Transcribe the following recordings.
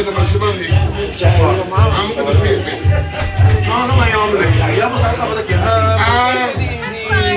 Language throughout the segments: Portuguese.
lite med kyberrik. I'm gonna feed me. No, no, my arm leg. Jag måste äta på det. Hey!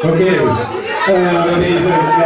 Ok. É,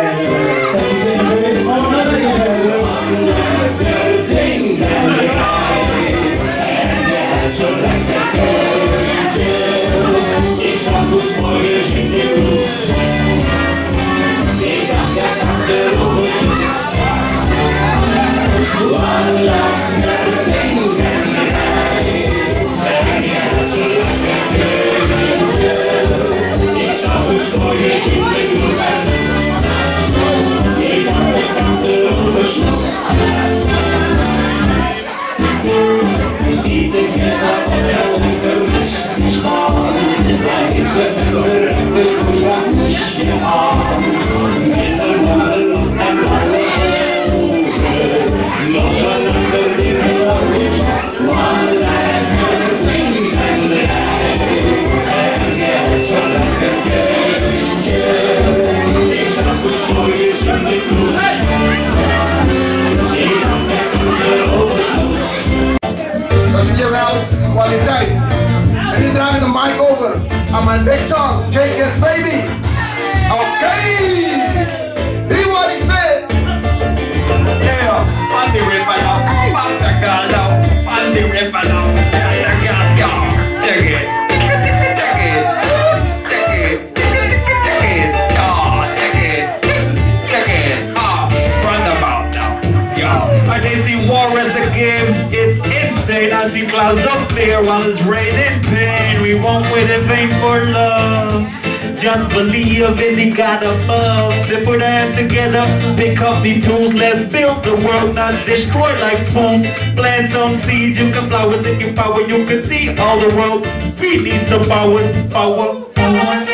just believe in the God above. They put hands together, pick up the tools. Let's build the world, not destroy like fools. Plant some seeds, you can fly with it, you power. You can see all the world. We need some power, power, power.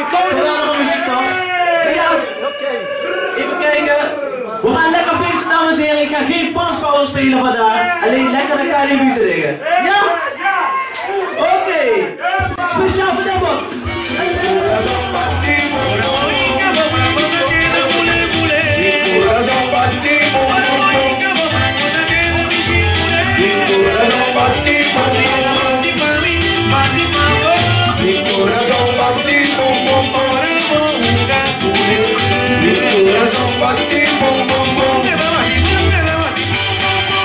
ik kom er muziek dan. Ja, oké. Even kijken. We gaan lekker feesten, dames en heren. Ik ga geen paspower spelen vandaag. Alleen lekker de KDB liggen. Ja? Oké. Speciaal va bom, bum, bom.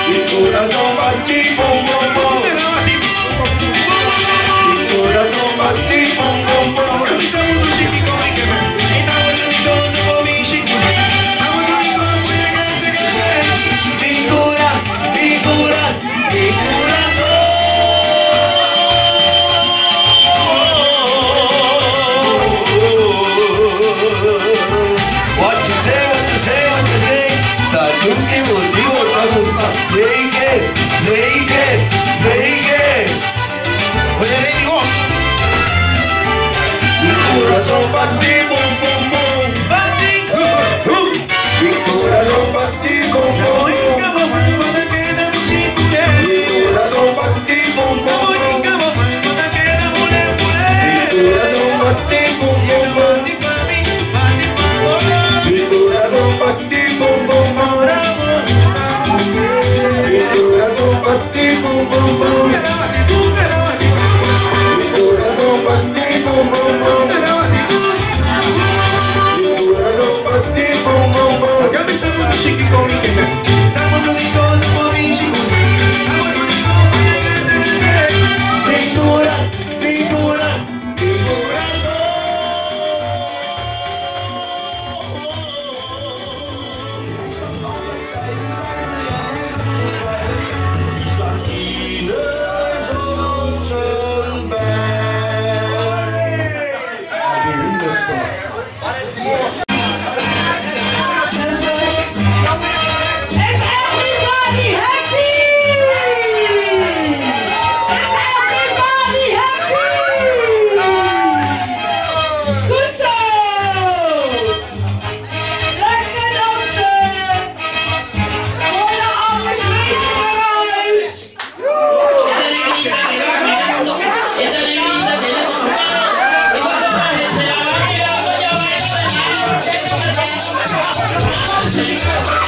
Mi corazón boom, boom, boom. Yeah. Sing.